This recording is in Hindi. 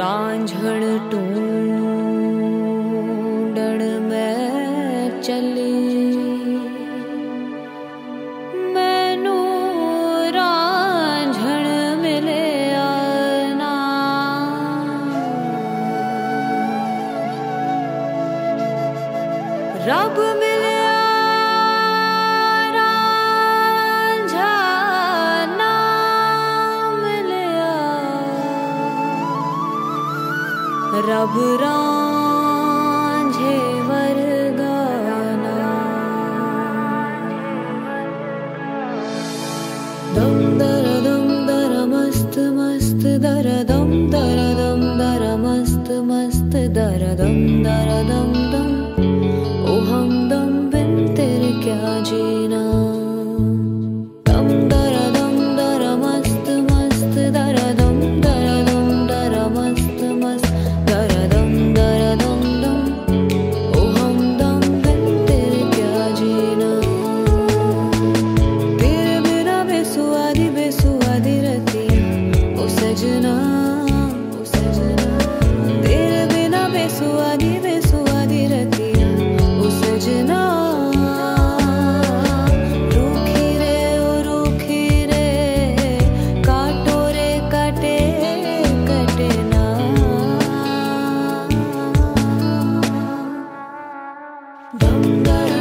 रांझण टूडण में चली। मैनू रांझण मिले आना। रब में रब रघुराझे वरगन दम दर दम दर मस्त मस्त दर दम दर मस्त मस्त दरदं दरदं दं Bum,